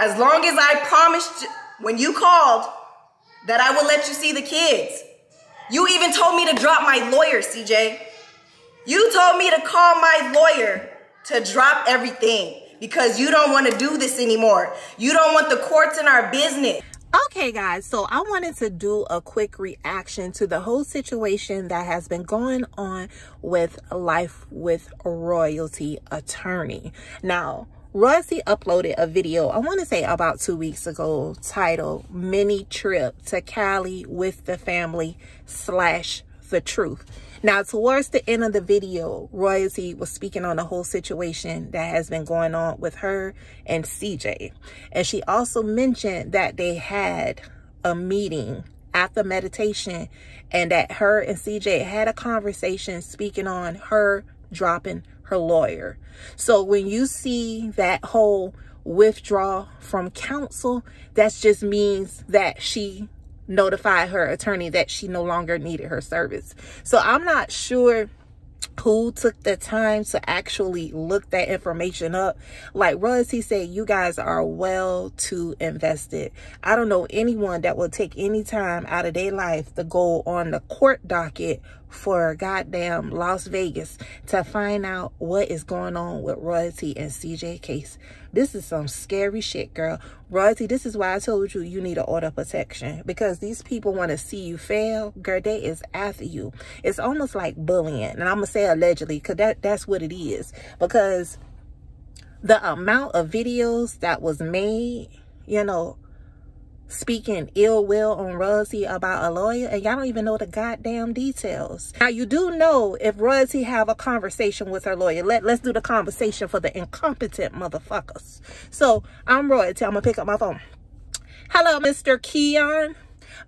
As long as I promised when you called that I would let you see the kids. You even told me to drop my lawyer, CJ. You told me to call my lawyer to drop everything because you don't want to do this anymore. You don't want the courts in our business. Okay, guys, so I wanted to do a quick reaction to the whole situation that has been going on with Life with Royalty Attorney. Now, Royalty uploaded a video, I want to say about two weeks ago, titled Mini Trip to Cali with the Family slash The Truth. Now, towards the end of the video, Royalty was speaking on the whole situation that has been going on with her and CJ. And she also mentioned that they had a meeting after meditation and that her and CJ had a conversation speaking on her dropping her lawyer. So when you see that whole withdraw from counsel, that just means that she notified her attorney that she no longer needed her service. So I'm not sure who took the time to actually look that information up. Like Russ, he said, you guys are well too invested. I don't know anyone that will take any time out of their life to go on the court docket for goddamn Las Vegas to find out what is going on with Royalty and CJ case. This is some scary shit, girl. Royalty, this is why I told you you need to order protection because these people want to see you fail. Girl, they is after you. It's almost like bullying. And I'm going to say allegedly because that, that's what it is. Because the amount of videos that was made, you know, speaking ill will on Royalty about a lawyer and y'all don't even know the goddamn details. Now you do know if Royalty have a conversation with her lawyer. Let, let's do the conversation for the incompetent motherfuckers. So I'm Royalty. I'm gonna pick up my phone. Hello, Mr. Keon.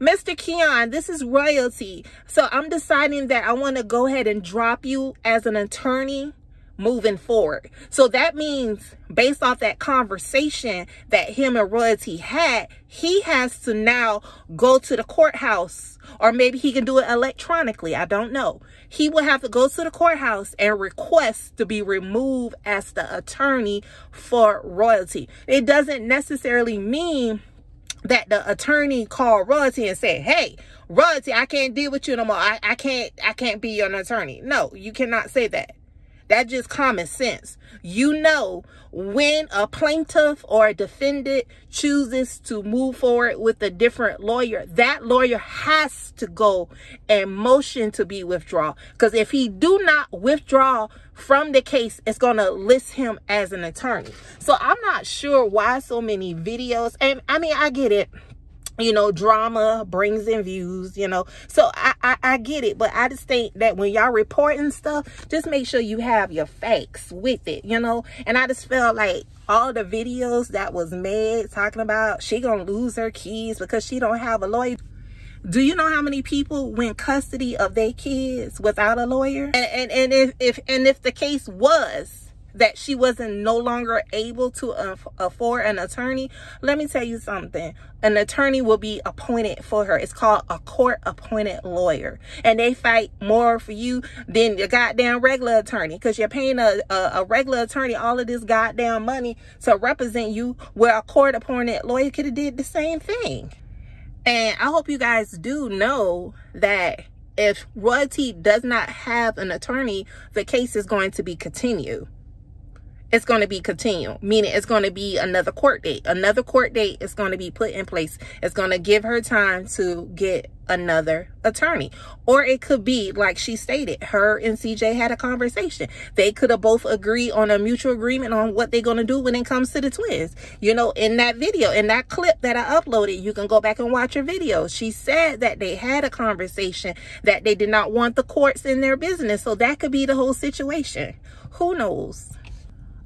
Mr. Keon, this is Royalty. So I'm deciding that I want to go ahead and drop you as an attorney moving forward. So that means based off that conversation that him and Royalty had, he has to now go to the courthouse or maybe he can do it electronically. I don't know. He will have to go to the courthouse and request to be removed as the attorney for Royalty. It doesn't necessarily mean that the attorney called royalty and said, hey, royalty, I can't deal with you no more. I, I can't, I can't be your attorney. No, you cannot say that. That's just common sense. You know when a plaintiff or a defendant chooses to move forward with a different lawyer, that lawyer has to go and motion to be withdrawn. Because if he do not withdraw from the case, it's going to list him as an attorney. So I'm not sure why so many videos. And I mean, I get it you know drama brings in views you know. So I, I, I get it but i just think that when y'all reporting stuff just make sure you have your facts with it you know. And i just felt like all the videos that was made talking about she gonna lose her keys because she don't have a lawyer. Do you know how many people win custody of their kids without a lawyer? And and, and if, if and if the case was that she wasn't no longer able to afford an attorney, let me tell you something. An attorney will be appointed for her. It's called a court appointed lawyer. And they fight more for you than your goddamn regular attorney because you're paying a, a, a, regular attorney all of this goddamn money to represent you where a court appointed lawyer could have did the same thing. And I hope you guys do know that if royalty does not have an attorney, the case is going to be continued it's going to be continued, meaning it's going to be another court date. Another court date is going to be put in place. It's going to give her time to get another attorney. Or it could be, like she stated, her and CJ had a conversation. They could have both agreed on a mutual agreement on what they're going to do when it comes to the twins. You know, in that video, in that clip that I uploaded, you can go back and watch her video. She said that they had a conversation, that they did not want the courts in their business. So that could be the whole situation. Who knows?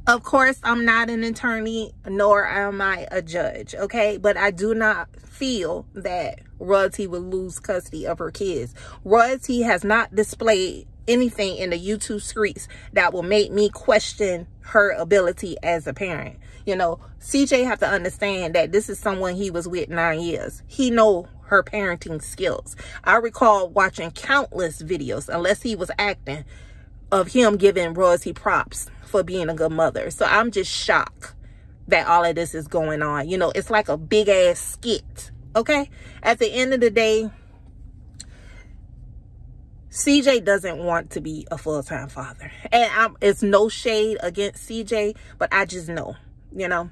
Of course, I'm not an attorney, nor am I a judge, okay? But I do not feel that Royalty will lose custody of her kids. Royalty has not displayed anything in the YouTube streets that will make me question her ability as a parent. You know, CJ have to understand that this is someone he was with nine years. He know her parenting skills. I recall watching countless videos, unless he was acting, of him giving royalty props for being a good mother. So I'm just shocked that all of this is going on. You know, it's like a big ass skit. Okay? At the end of the day, CJ doesn't want to be a full-time father. And I'm, it's no shade against CJ, but I just know, you know,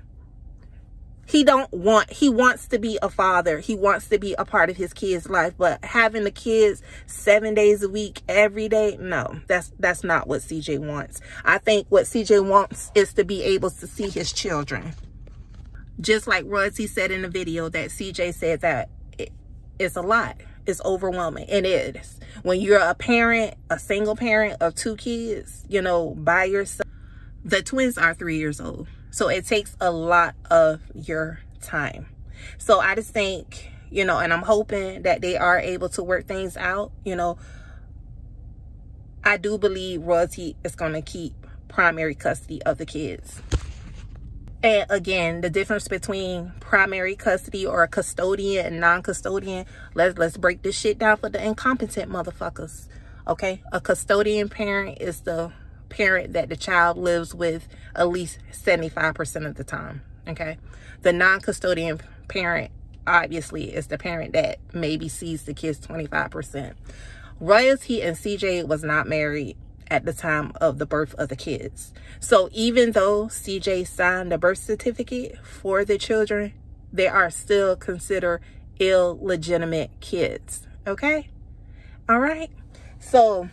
he don't want he wants to be a father. He wants to be a part of his kids life. But having the kids seven days a week every day no that's that's not what cj wants. I think what cj wants is to be able to see his children. Just like royalty said in the video that cj said that it, it's a lot. It's overwhelming. And it is. When you're a parent a single parent of two kids you know by yourself the twins are three years old so it takes a lot of your time so i just think you know and i'm hoping that they are able to work things out you know i do believe royalty is going to keep primary custody of the kids and again, the difference between primary custody or a custodian and non-custodian, let's let's break this shit down for the incompetent motherfuckers. Okay? A custodian parent is the parent that the child lives with at least 75% of the time. Okay? The non-custodian parent obviously is the parent that maybe sees the kids 25%. Royalty and CJ was not married at the time of the birth of the kids. So even though CJ signed the birth certificate for the children, they are still considered illegitimate kids. Okay? All right? So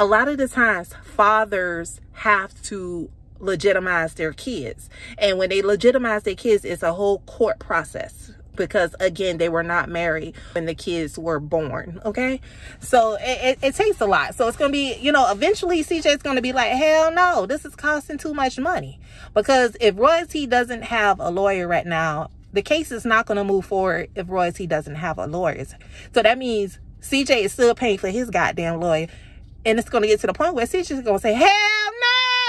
a lot of the times fathers have to legitimize their kids. And when they legitimize their kids, it's a whole court process because again they were not married when the kids were born okay? So it, it, it takes a lot. So it's gonna be you know eventually cj is gonna be like hell no this is costing too much money. Because if royalty doesn't have a lawyer right now the case is not to move forward if royalty doesn't have a lawyer. So that means cj is still paying for his goddamn lawyer and it's going to get to the point where she's just going to say hell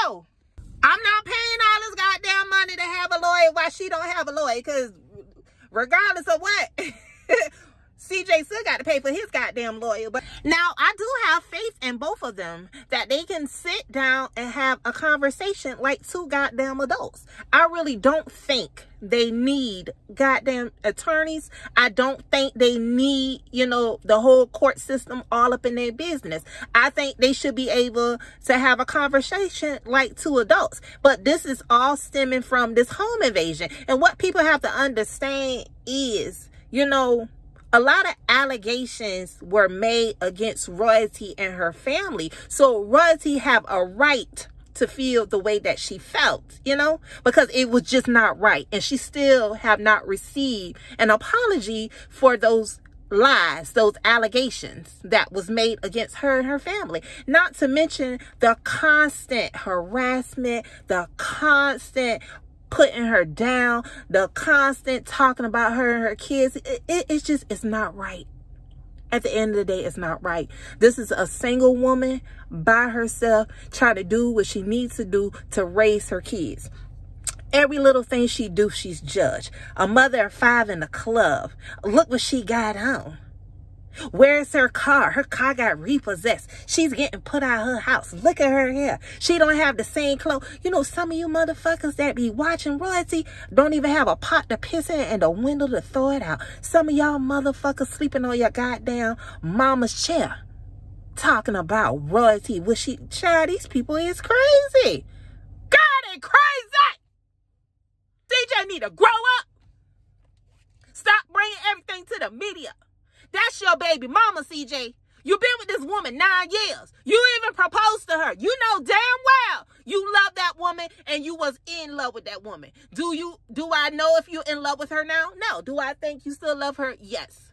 no i'm not paying all this goddamn money to have a lawyer while she don't have a lawyer because regardless of what. CJ still got to pay for his goddamn lawyer. But now I do have faith in both of them that they can sit down and have a conversation like two goddamn adults. I really don't think they need goddamn attorneys. I don't think they need, you know, the whole court system all up in their business. I think they should be able to have a conversation like two adults. But this is all stemming from this home invasion. And what people have to understand is, you know, a lot of allegations were made against royalty and her family. So royalty have a right to feel the way that she felt you know because it was just not right. And she still have not received an apology for those lies those allegations that was made against her and her family. Not to mention the constant harassment the constant putting her down, the constant talking about her and her kids. It, it, it's just, it's not right. At the end of the day, it's not right. This is a single woman by herself trying to do what she needs to do to raise her kids. Every little thing she do, she's judged. A mother of five in the club. Look what she got on. Where's her car? Her car got repossessed. She's getting put out of her house. Look at her hair. She don't have the same clothes. You know, some of you motherfuckers that be watching royalty don't even have a pot to piss in and a window to throw it out. Some of y'all motherfuckers sleeping on your goddamn mama's chair. Talking about royalty. What she, child, these people is crazy. God, they crazy. CJ need to grow up. Stop bringing everything to the media. Your baby mama, CJ. You've been with this woman nine years. You even proposed to her. You know damn well you love that woman and you was in love with that woman. Do you do I know if you're in love with her now? No. Do I think you still love her? Yes.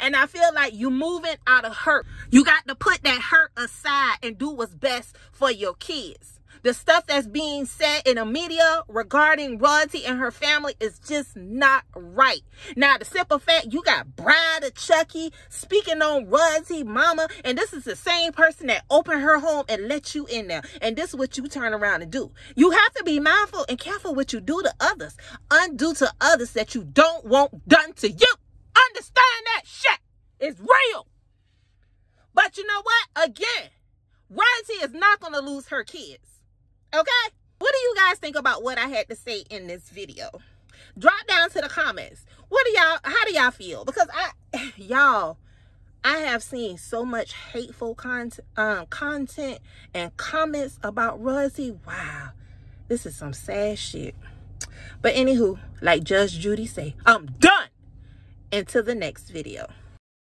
And I feel like you moving out of hurt. You got to put that hurt aside and do what's best for your kids the stuff that's being said in the media regarding royalty and her family is just not right. Now, the simple fact you got Bride of Chucky speaking on royalty mama, and this is the same person that opened her home and let you in there. And this is what you turn around and do. You have to be mindful and careful what you do to others. Undo to others that you don't want done to you. Understand that shit is real. But you know what? Again, royalty is not going to lose her kids. Okay? What do you guys think about what I had to say in this video? Drop down to the comments. What do y'all, how do y'all feel? Because I, y'all, I have seen so much hateful content, um, content and comments about Royalty. Wow, this is some sad shit. But anywho, like Judge Judy say, I'm done. Until the next video.